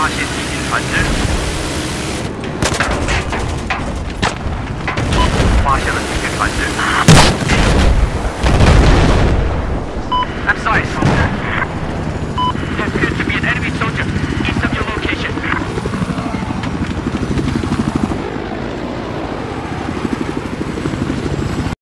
发现敌军船只发现了敌军船只